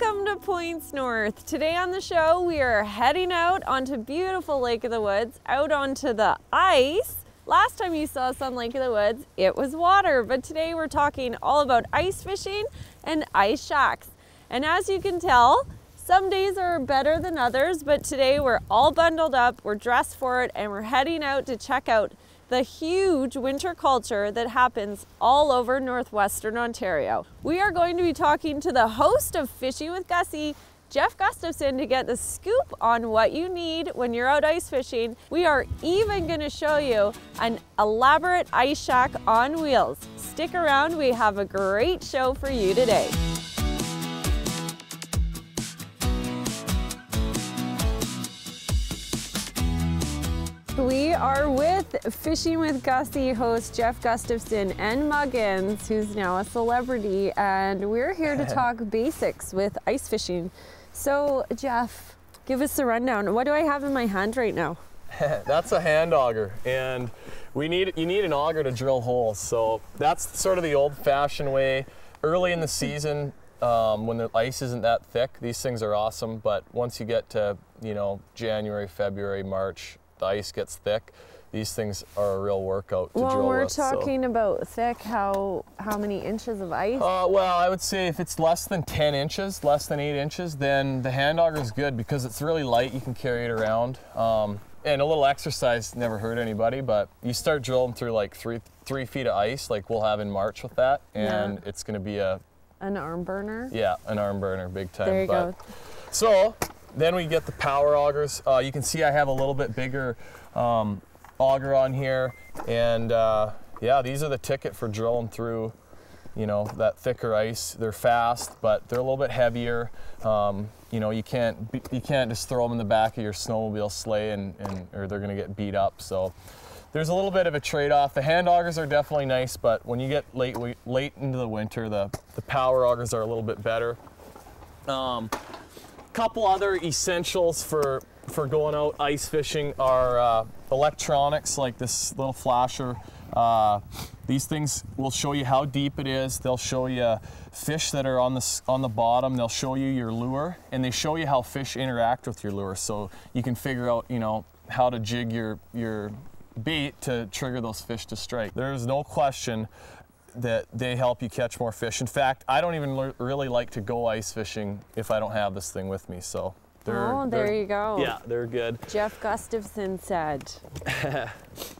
Welcome to Points North. Today on the show, we are heading out onto beautiful Lake of the Woods, out onto the ice. Last time you saw us on Lake of the Woods, it was water, but today we're talking all about ice fishing and ice shacks. And as you can tell, some days are better than others, but today we're all bundled up, we're dressed for it, and we're heading out to check out the huge winter culture that happens all over northwestern Ontario. We are going to be talking to the host of Fishing with Gussie, Jeff Gustafson, to get the scoop on what you need when you're out ice fishing. We are even going to show you an elaborate ice shack on wheels. Stick around, we have a great show for you today. We are with Fishing with Gussie host Jeff Gustafson and Muggins, who's now a celebrity, and we're here to talk basics with ice fishing. So, Jeff, give us a rundown. What do I have in my hand right now? that's a hand auger, and we need you need an auger to drill holes. So that's sort of the old-fashioned way. Early in the season, um, when the ice isn't that thick, these things are awesome. But once you get to you know January, February, March, the ice gets thick, these things are a real workout to When drill we're with. so- talking about thick, how how many inches of ice? Uh, well, I would say if it's less than 10 inches, less than 8 inches, then the hand auger is good because it's really light. You can carry it around. Um, and a little exercise never hurt anybody, but you start drilling through like three three feet of ice, like we'll have in March with that, and Yeah. it's going to be a An arm burner? yeah an arm burner, big time. There you but, go. So then we get the power augers. Uh, you can see I have a little bit bigger um, auger on here, and uh, yeah, these are the ticket for drilling through, you know, that thicker ice. They're fast, but they're a little bit heavier. Um, you know, you can't you can't just throw them in the back of your snowmobile sleigh and, and or they're gonna get beat up. So. There's a little bit of a trade-off. The hand augers are definitely nice, but when you get late late into the winter, the, the power augers are a little bit better. Um, couple other essentials for for going out ice fishing are uh, electronics like this little flasher. Uh, these things will show you how deep it is. They'll show you fish that are on the on the bottom. They'll show you your lure, and they show you how fish interact with your lure, so you can figure out you know how to jig your your bait to trigger those fish to strike. There's no question that they help you catch more fish. In fact, I don't even le- really like to go ice fishing if I don't have this thing with me. So they're Oh, there they're- you go. Yeah, they're good. Jeff Gustafson said. well,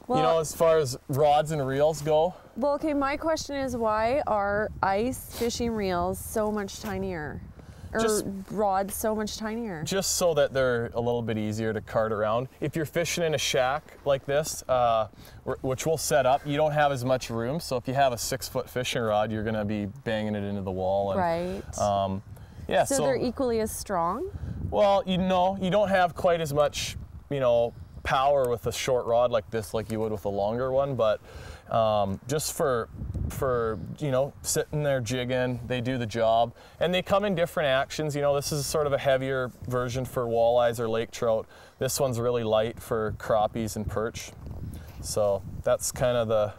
you know, as far as rods and reels go, well, okay, my question is why are ice fishing reels so much tinier? Or Just- rods so much tinier? just so that they're a little bit easier to cart around. If you're fishing in a shack like this, uh, which we'll set up, you don't have as much room. So if you have a six foot fishing rod, you're gonna be banging it into the wall. And, Right. Um, yeah. so, they're equally as strong? Well, you know, you don't have quite as much, you know, power with a short rod like this, like you would with a longer one. But um, just for, for you know, sitting there jigging, they do the job, and they come in different actions. You know, this is sort of a heavier version for walleyes or lake trout. This one's really light for crappies and perch. So that's kind of the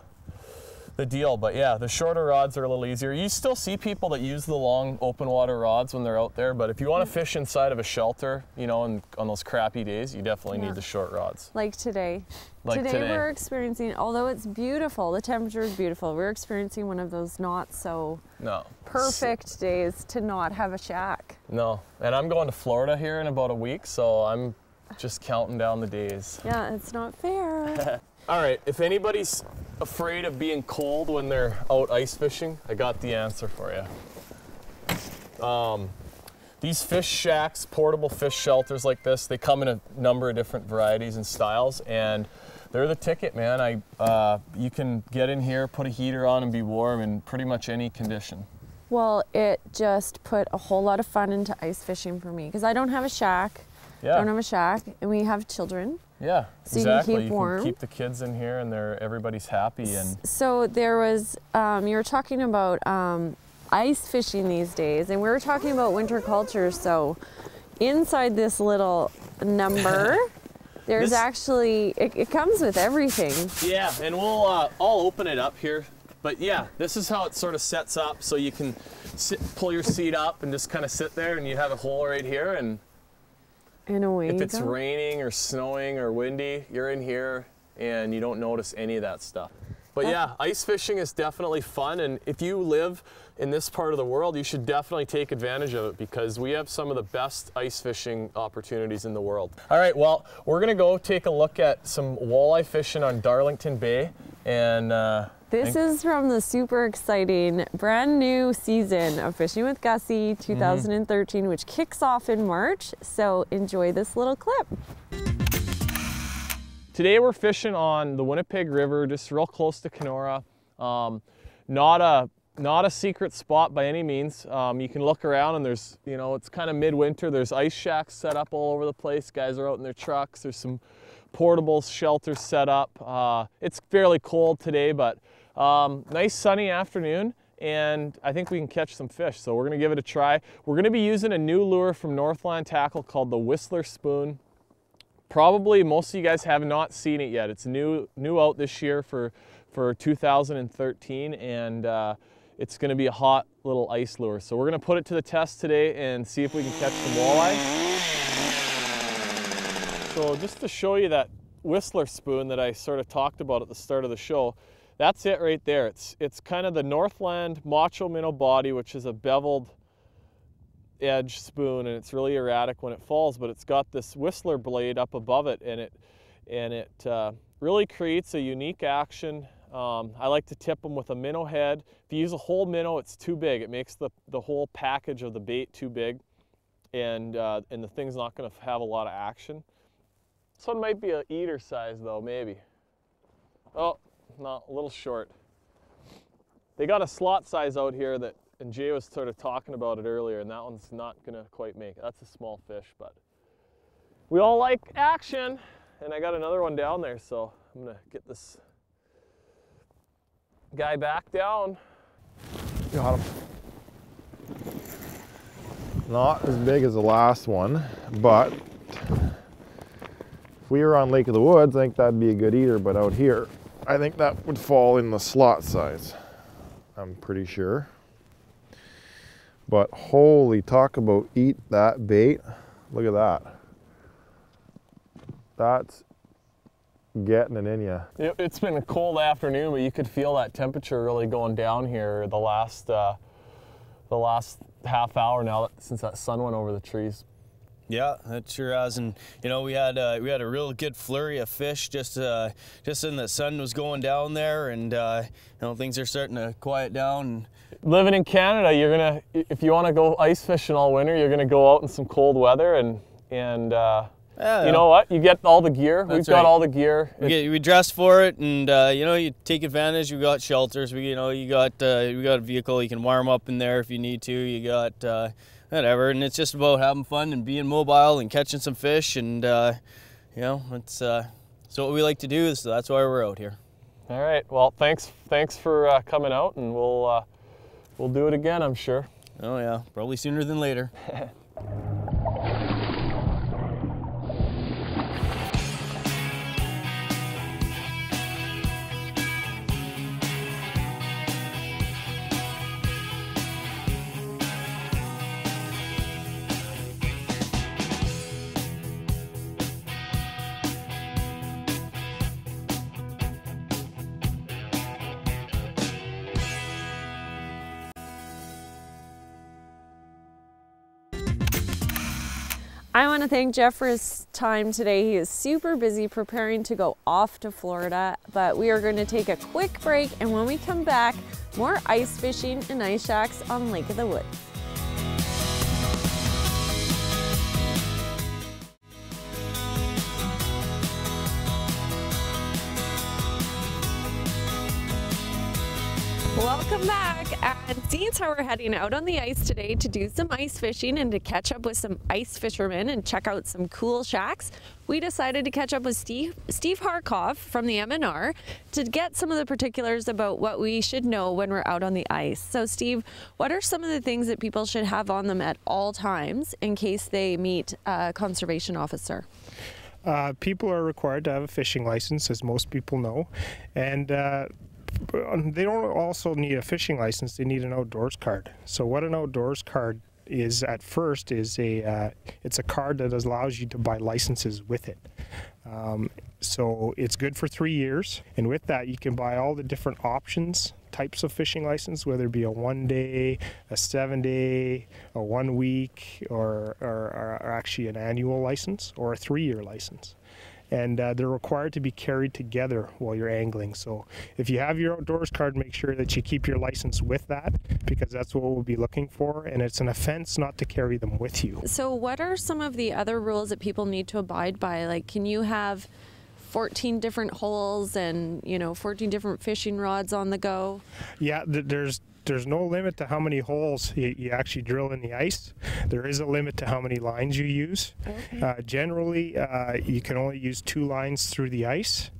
the deal. But yeah, the shorter rods are a little easier. You still see people that use the long open water rods when they're out there, but if you want to mm. fish inside of a shelter, you know, and on those crappy days, you definitely Yeah. need the short rods. Like today. Like today. we're experiencing, although it's beautiful, the temperature is beautiful, we're experiencing one of those not so No. perfect days to not have a shack. No. And I'm going to Florida here in about a week, so I'm just counting down the days. Yeah, it's not fair. All right, if anybody's afraid of being cold when they're out ice fishing, I got the answer for you. Um, these fish shacks, portable fish shelters like this, they come in a number of different varieties and styles, and they're the ticket, man. I, uh, you can get in here, put a heater on, and be warm in pretty much any condition. well, it just put a whole lot of fun into ice fishing for me because I don't have a shack. Yeah, Don't have a shack, and we have children. Yeah, So you can exactly. keep you can keep the kids in here, and they're everybody's happy. And So there was, um, you were talking about um, ice fishing these days, and we were talking about winter culture. So inside this little number, there's This- actually, it, it comes with everything. Yeah, and we'll uh, I'll open it up here. But yeah, this is how it sort of sets up. So you can sit, pull your seat up and just kind of sit there, and you have a hole right here. And In a way. if it's raining or snowing or windy, you're in here and you don't notice any of that stuff. But yeah, ice fishing is definitely fun, and if you live in this part of the world, you should definitely take advantage of it because we have some of the best ice fishing opportunities in the world. All right, well, we're gonna go take a look at some walleye fishing on Darlington Bay, and uh, This is from the super exciting brand new season of Fishing with Gussie 2013, which kicks off in March. So enjoy this little clip. Today we're fishing on the Winnipeg River, just real close to Kenora. Um, not a not a secret spot by any means. Um, you can look around and there's, you know, it's kind of midwinter. There's ice shacks set up all over the place. Guys are out in their trucks. There's some portable shelters set up. Uh, it's fairly cold today, but um, nice sunny afternoon and I think we can catch some fish. So we're gonna give it a try. We're gonna be using a new lure from Northland Tackle called the Whistler Spoon probably most of you guys have not seen it yet. It's new new out this year for for 2013, and uh, it's going to be a hot little ice lure. So we're going to put it to the test today and see if we can catch some walleye. So just to show you that Whistler spoon that I sort of talked about at the start of the show, that's it right there. It's it's kind of the Northland Macho Minnow body, which is a beveled edge spoon and it's really erratic when it falls but it's got this whistler blade up above it and it and it uh, really creates a unique action. Um, I like to tip them with a minnow head. If you use a whole minnow it's too big. It makes the, the whole package of the bait too big and uh, and the thing's not going to have a lot of action. This one might be a eater size though maybe. Oh not a little short they got a slot size out here that and Jay was sort of talking about it earlier, and that one's not gonna quite make it. That's a small fish, but we all like action, and I got another one down there, so I'm gonna get this guy back down. Got him. Not as big as the last one, but if we were on Lake of the Woods, I think that'd be a good eater, but out here, I think that would fall in the slot size. I'm pretty sure. But holy, talk about eat that bait. Look at that. That's getting it in you. It, it's been a cold afternoon, but you could feel that temperature really going down here the last uh, the last half hour now since that sun went over the trees. Yeah, that sure has, and you know we had uh, we had a real good flurry of fish just uh, just in the sun was going down there, and uh, you know things are starting to quiet down. living in Canada, you're gonna if you want to go ice fishing all winter, you're gonna go out in some cold weather and and uh, Yeah, you know what? You get all the gear. We've got right. all the gear. We, get, we dressed for it, and uh, you know you take advantage. We got shelters. We you know you got uh, we got a vehicle. You can warm up in there if you need to. You got uh, whatever, and it's just about having fun and being mobile and catching some fish, and uh, you know it's uh, it's what we like to do. So that's why we're out here. All right. Well, thanks thanks for uh, coming out, and we'll uh, we'll do it again. I'm sure. Oh yeah, probably sooner than later. I want to thank Jeff for his time today. He is super busy preparing to go off to Florida, but we are going to take a quick break. And when we come back, more ice fishing and ice shacks on Lake of the Woods. Welcome back. And seeing how we're heading out on the ice today to do some ice fishing and to catch up with some ice fishermen and check out some cool shacks, we decided to catch up with Steve, Steve Harkov from the MNR to get some of the particulars about what we should know when we're out on the ice. So, Steve, what are some of the things that people should have on them at all times in case they meet a conservation officer? Uh, people are required to have a fishing license, as most people know, and uh, they don't also need a fishing license. They need an outdoors card. So what an outdoors card is at first is a uh, it's a card that allows you to buy licenses with it. Um, so it's good for three years, and with that you can buy all the different options types of fishing license, whether it be a one day, a seven day, a one week, or, or, or actually an annual license or a three year license and uh, they're required to be carried together while you're angling. So if you have your outdoors card, make sure that you keep your license with that because that's what we'll be looking for, and it's an offense not to carry them with you. So, what are some of the other rules that people need to abide by? Like, can you have 14 different holes and you know 14 different fishing rods on the go? Yeah, there's there's no limit to how many holes you, you, actually drill in the ice. There is a limit to how many lines you use. Okay. Uh, generally, uh, you can only use two lines through the ice.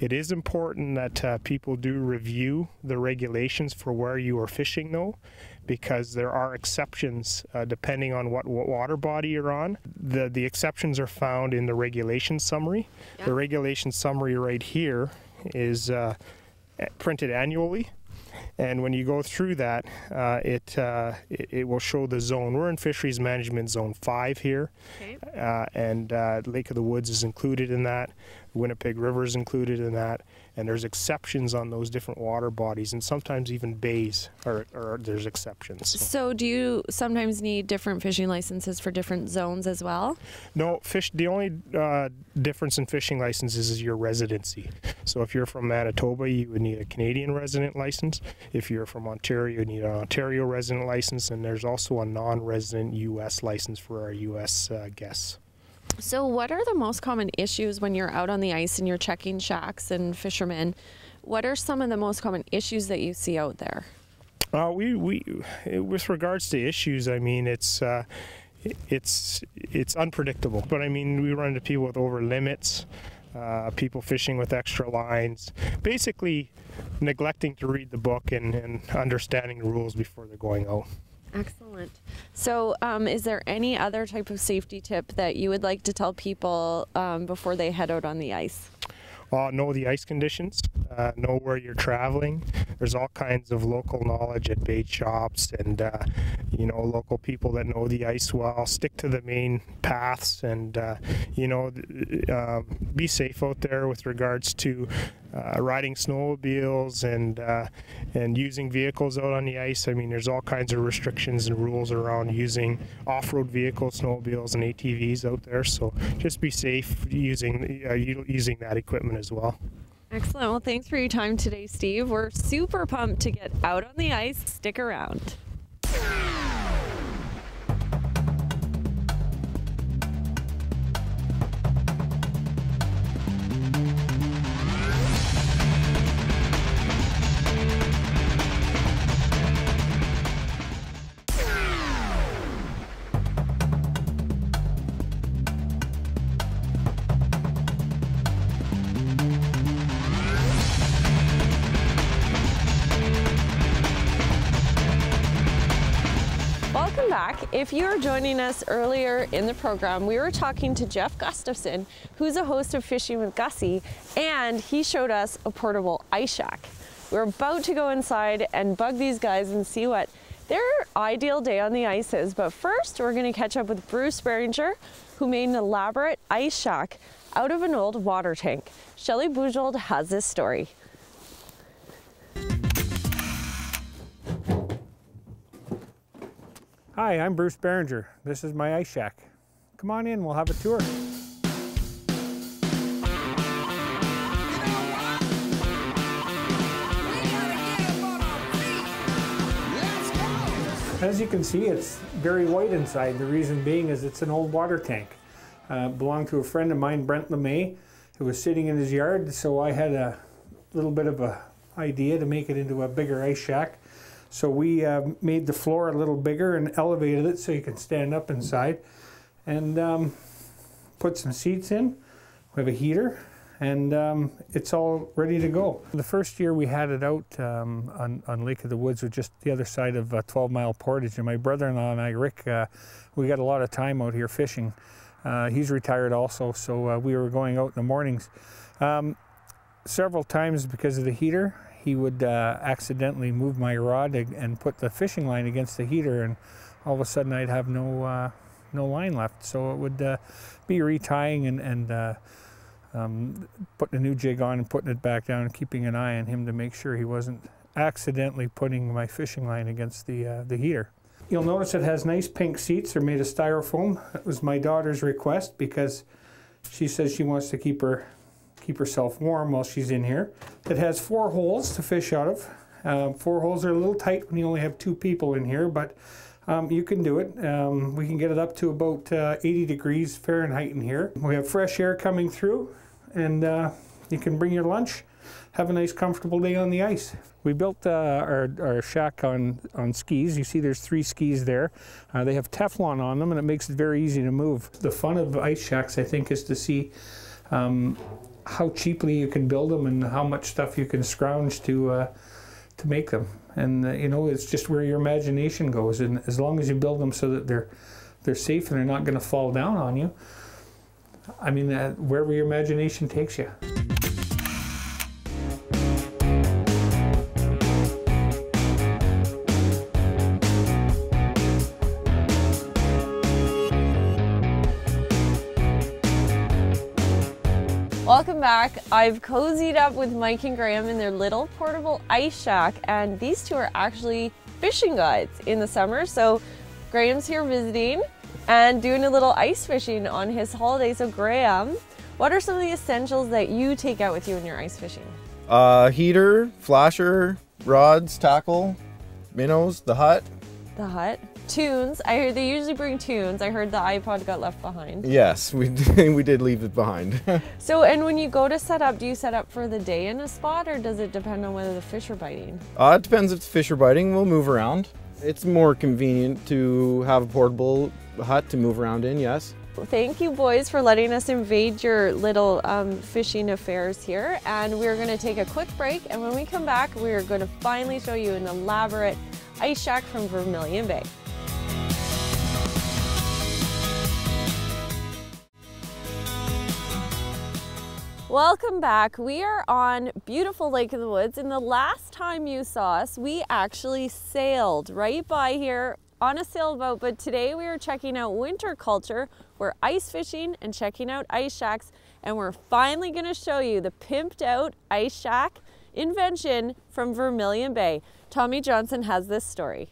It is important that uh, people do review the regulations for where you are fishing, though, because there are exceptions uh, depending on what, what, water body you're on. The, the exceptions are found in the regulation summary. Yeah. The regulation summary right here is uh, printed annually and when you go through that, uh, it, uh, it, it will show the zone. We're in Fisheries Management Zone Five here, okay. uh, and uh, Lake of the Woods is included in that. Winnipeg River is included in that, and there's exceptions on those different water bodies, and sometimes even bays are, are there's exceptions. So. so. do you sometimes need different fishing licenses for different zones as well? No, fish. The only uh, difference in fishing licenses is your residency. So if you're from Manitoba, you would need a Canadian resident license. If you're from Ontario, you need an Ontario resident license, and there's also a non-resident U.S. license for our U.S. Uh, guests. So, what are the most common issues when you're out on the ice and you're checking shacks and fishermen? What are some of the most common issues that you see out there? Uh, we we with regards to issues, I mean it's. Uh, it's it's unpredictable, but I mean we run into people with over limits, uh, people fishing with extra lines, basically neglecting to read the book and, and understanding the rules before they're going out. Excellent. So, um, is there any other type of safety tip that you would like to tell people um, before they head out on the ice? Uh, know the ice conditions, uh, know where you're traveling. There's all kinds of local knowledge at bait shops and, uh, you know, local people that know the ice well. Stick to the main paths and, uh, you know, um, be safe out there with regards to uh, riding snowmobiles and uh, and using vehicles out on the ice. I mean, there's all kinds of restrictions and rules around using off-road vehicles, snowmobiles, and ATVs out there. So just be safe using uh, using that equipment as well. Excellent. Well, thanks for your time today, Steve. We're super pumped to get out on the ice. Stick around. If you are joining us earlier in the program, we were talking to Jeff Gustafson, who's a host of Fishing with Gussie, and he showed us a portable ice shack. We're about to go inside and bug these guys and see what their ideal day on the ice is. But first, we're gonna catch up with Bruce Beringer, who made an elaborate ice shack out of an old water tank. Shelly Bujold has this story. Hi, I'm Bruce Beringer. This is my ice shack. Come on in, we'll have a tour. As you can see, it's very white inside. The reason being is it's an old water tank. Uh, belonged to a friend of mine, Brent LeMay, who was sitting in his yard. So I had a little bit of a idea to make it into a bigger ice shack. So we uh, made the floor a little bigger and elevated it so you can stand up inside and um, put some seats in. We have a heater and um, it's all ready to go. The first year we had it out um, on, on, Lake of the Woods, or just the other side of uh, 12 Mile Portage, and my brother-in-law and I, Rick, uh, we got a lot of time out here fishing. Uh, he's retired also, so uh, we were going out in the mornings. Um, several times because of the heater, he would uh, accidentally move my rod and put the fishing line against the heater, and all of a sudden I'd have no uh, no line left. So it would uh, be retying and and uh, um, putting a new jig on and putting it back down, and keeping an eye on him to make sure he wasn't accidentally putting my fishing line against the uh, the heater. You'll notice it has nice pink seats. They're made of styrofoam. That was my daughter's request because she says she wants to keep her keep herself warm while she's in here. It has four holes to fish out of. Um, four holes are a little tight when you only have two people in here, but um, you can do it. Um, we can get it up to about uh, 80 degrees Fahrenheit in here. We have fresh air coming through, and uh, you can bring your lunch. Have a nice, comfortable day on the ice. We built uh, our, our shack on, on skis. You see there's three skis there. Uh, they have Teflon on them and it makes it very easy to move. The fun of ice shacks, I think, is to see um, how cheaply you can build them and how much stuff you can scrounge to, uh, to make them. And, uh, you know, it's just where your imagination goes. And as long as you build them so that they're, they're safe and they're not going to fall down on you, I mean, uh, wherever your imagination takes you. Welcome back. I've cozied up with Mike and Graham in their little portable ice shack, and these two are actually fishing guides in the summer. So Graham's here visiting and doing a little ice fishing on his holiday. So Graham, what are some of the essentials that you take out with you when you're ice fishing? Uh, heater, flasher, rods, tackle, minnows, the hut. The hut. Tunes. I heard they usually bring tunes. I heard the iPod got left behind. Yes, we did, we did leave it behind. So, and when you go to set up, do you set up for the day in a spot or does it depend on whether the fish are biting? uh, it depends if the fish are biting. We'll move around. It's more convenient to have a portable hut to move around in. Yes. Thank you, boys, for letting us invade your little um, fishing affairs here. And we're going to take a quick break. And when we come back, we're going to finally show you an elaborate ice shack from Vermilion Bay. Welcome back. We are on beautiful Lake of the Woods, and the last time you saw us, we actually sailed right by here on a sailboat. But today we are checking out winter culture. We're ice fishing and checking out ice shacks, and we're finally going to show you the pimped out ice shack invention from Vermilion Bay. Tommy Johnson has this story.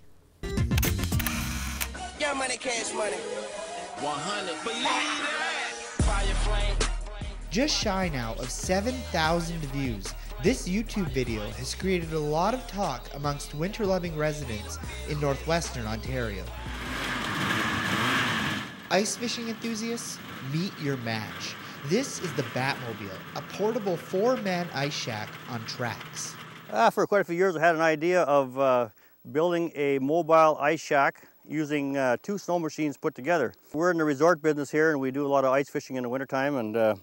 Young money, cash money. 100. Believe that. Fire flame. Just shy now of 7,000 views, this YouTube video has created a lot of talk amongst winter loving residents in northwestern Ontario. Ice fishing enthusiasts, meet your match. This is the Batmobile, a portable four man ice shack on tracks. Uh, for quite a few years, I had an idea of uh, building a mobile ice shack using uh, two snow machines put together. We're in the resort business here and we do a lot of ice fishing in the wintertime and uh,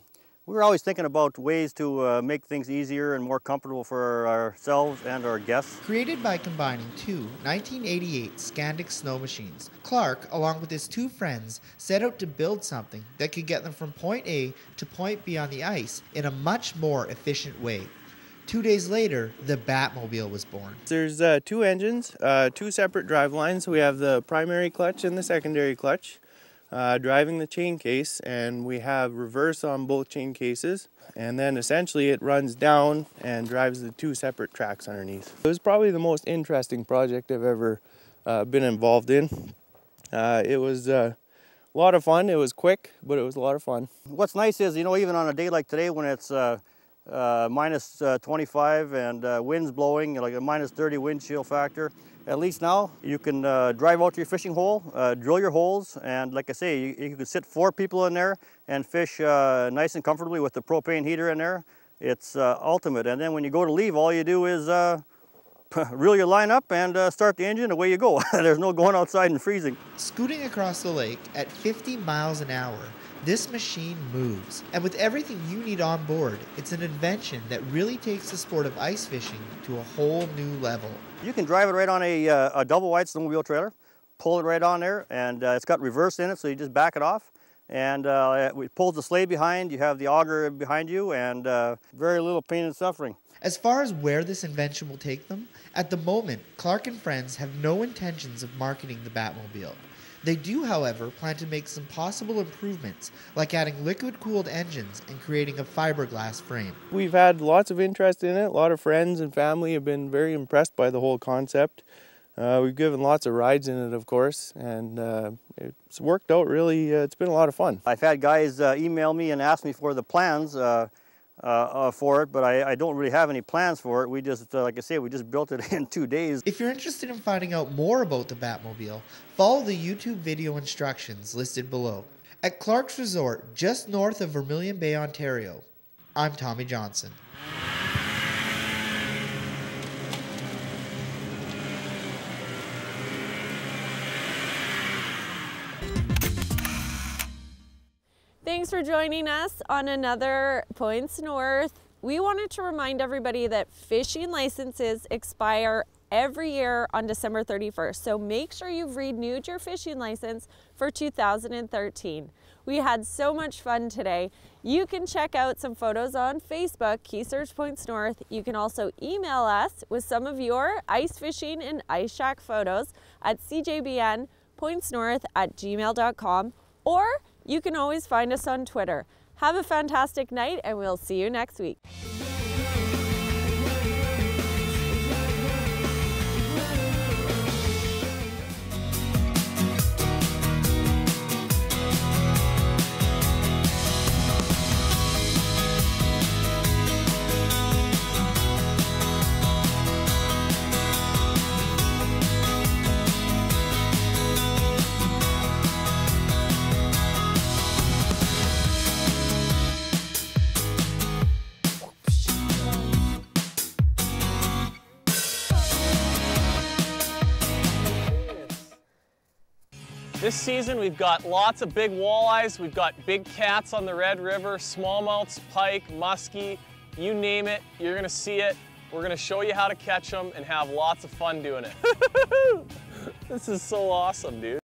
we were always thinking about ways to uh, make things easier and more comfortable for ourselves and our guests. Created by combining two 1988 Skandic snow machines, Clark, along with his two friends, set out to build something that could get them from point A to point B on the ice in a much more efficient way. Two days later, the Batmobile was born. There's uh, two engines, uh, two separate drive lines. We have the primary clutch and the secondary clutch. Uh, driving the chain case and we have reverse on both chain cases and then essentially it runs down and drives the two separate tracks underneath. It was probably the most interesting project I've ever uh, been involved in. Uh, it was uh, a lot of fun. It was quick, but it was a lot of fun. What's nice is, you know, even on a day like today when it's uh, uh, minus, uh, 25 and winds blowing, like a minus 30 wind chill factor, at least now you can uh, drive out to your fishing hole, uh, drill your holes, and like I say, you, you can sit four people in there and fish uh, nice and comfortably with the propane heater in there. It's uh, ultimate. And then when you go to leave, all you do is uh, reel your line up and uh, start the engine, away you go. There's no going outside and freezing. Scooting across the lake at 50 miles an hour, this machine moves. And with everything you need on board, it's an invention that really takes the sport of ice fishing to a whole new level. You can drive it right on a, uh, a double wide snowmobile trailer, pull it right on there, and uh, it's got reverse in it, so you just back it off and uh, it pulls the sleigh behind. You have the auger behind you, and uh, very little pain and suffering. As far as where this invention will take them, at the moment, Clark and friends have no intentions of marketing the Batmobile. They do, however, plan to make some possible improvements, like adding liquid cooled engines and creating a fiberglass frame. We've had lots of interest in it. A lot of friends and family have been very impressed by the whole concept. Uh, we've given lots of rides in it, of course, and uh, it's worked out really. Uh, it's been a lot of fun. I've had guys uh, email me and ask me for the plans uh, uh, for it, but I, I, don't really have any plans for it. We just, like I say, we just built it in two days. If you're interested in finding out more about the Batmobile, follow the YouTube video instructions listed below. At Clark's Resort, just north of Vermilion Bay, Ontario, I'm Tommy Johnson. Thanks for joining us on another Points North. We wanted to remind everybody that fishing licenses expire every year on December 31st. So make sure you've renewed your fishing license for 2013. We had so much fun today. You can check out some photos on Facebook, Key Search Points North. You can also email us with some of your ice fishing and ice shack photos at cjbnpointsnorth at gmail.com or you can always find us on Twitter. Have a fantastic night and we'll see you next week. Season we've got lots of big walleyes, we've got big cats on the Red River, smallmouths, pike, muskie, you name it, you're gonna see it. We're gonna show you how to catch them and have lots of fun doing it. this is so awesome, dude.